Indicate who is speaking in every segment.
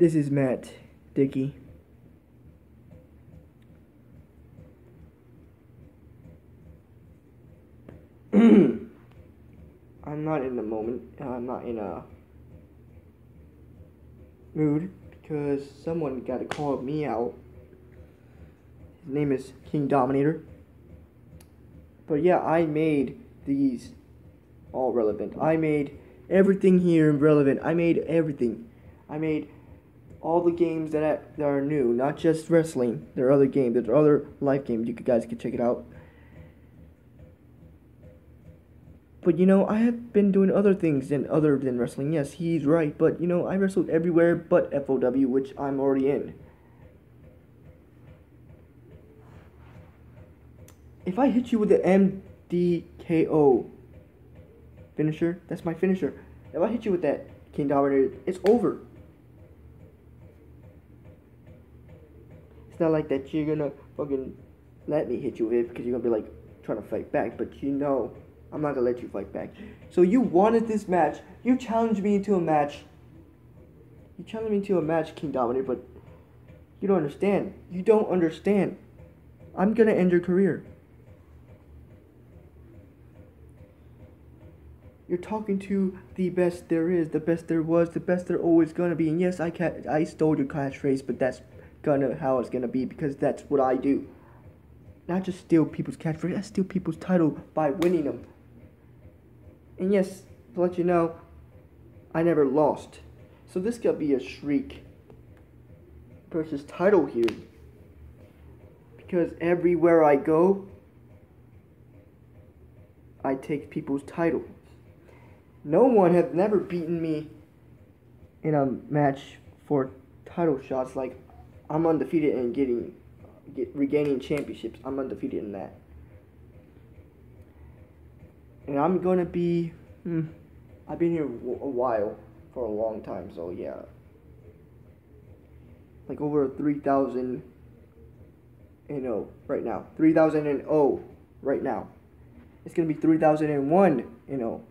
Speaker 1: This is Matt Dickie. I'm not in the moment. Uh, I'm not in a mood because someone got to call me out. His name is King Dominator. But yeah, I made these all relevant. I made everything here relevant. I made everything. I made all the games that, that are new, not just wrestling. There are other games. There are other life games. You guys can check it out. But you know, I have been doing other things than other than wrestling. Yes, he's right. But you know, I wrestled everywhere but FOW, which I'm already in. If I hit you with the MDKO finisher, that's my finisher. If I hit you with that King Dominator, it's over. Not like that you're gonna fucking let me hit you with it because you're gonna be like trying to fight back, but you know I'm not gonna let you fight back. So you wanted this match. You challenged me into a match. You challenged me to a match, King Dominator, but you don't understand. You don't understand. I'm gonna end your career. You're talking to the best there is, the best there was, the best there always gonna be. And yes, I ca- I stole your catchphrase, but that's gonna how it's gonna be because that's what I do. Not just steal people's catchphrase, I steal people's title by winning them. And yes, to let you know, I never lost. So this could be a shriek versus title here. Because everywhere I go, I take people's titles. No one has never beaten me in a match for title shots. Like I'm undefeated in getting get, regaining championships. I'm undefeated in that and I'm gonna be. Hmm, I've been here a while, for a long time, so yeah. Like over three thousand. You know, right now, three thousand and oh, right now. It's gonna be three thousand and one. You know.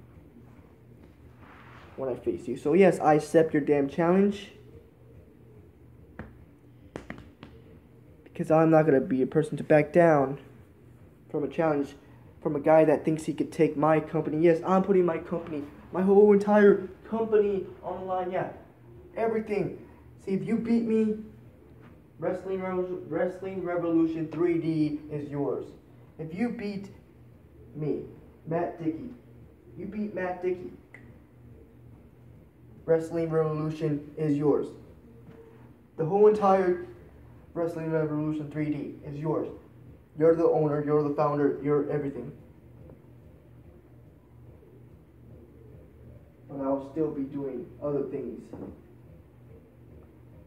Speaker 1: When I face you, so yes, I accept your damn challenge. Because I'm not gonna be a person to back down from a challenge from a guy that thinks he could take my company. Yes, I'm putting my company, my whole entire company on the line. Yeah, everything. See, if you beat me, Wrestling, Re- Wrestling Revolution 3D is yours. If you beat me, Matt Dickie, you beat Matt Dickie, Wrestling Revolution is yours. The whole entire Wrestling Revolution 3D is yours. You're the owner, you're the founder, you're everything. But I'll still be doing other things.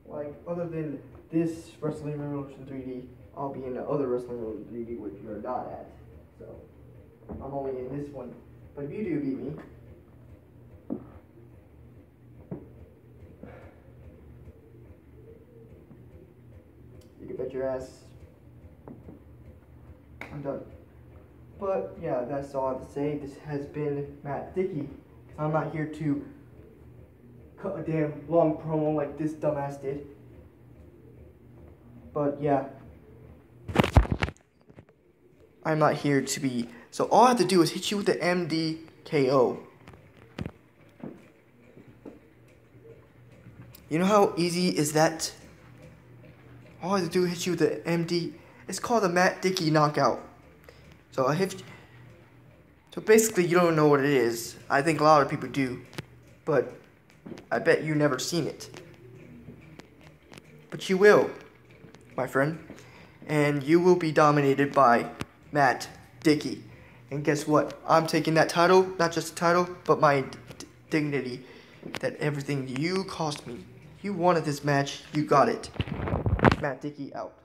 Speaker 1: Like, other than this Wrestling Revolution 3D, I'll be in the other Wrestling Revolution 3D, which you're not at. So, I'm only in this one. But if you do beat me, I'm done. But yeah, that's all I have to say. This has been Matt Dickie. I'm not here to cut a damn long promo like this dumbass did. But yeah. I'm not here to be. So all I have to do is hit you with the MDKO. You know how easy is that? All I do is hit you with the MD. It's called the Matt Dickie knockout. So I hit. So basically, you don't know what it is. I think a lot of people do, but I bet you never seen it. But you will, my friend, and you will be dominated by Matt Dickie. And guess what? I'm taking that title, not just the title, but my dignity. That everything you cost me. You wanted this match, you got it. Matt Dickie out.